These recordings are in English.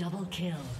Double kill.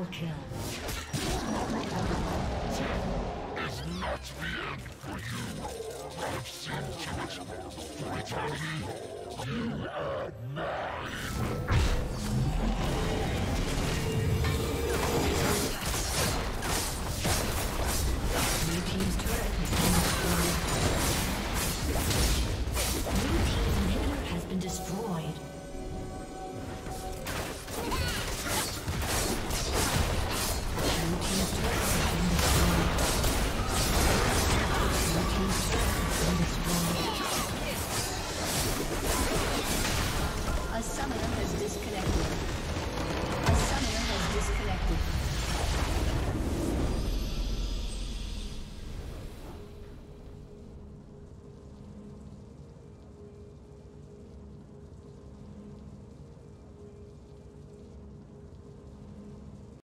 Triple kill.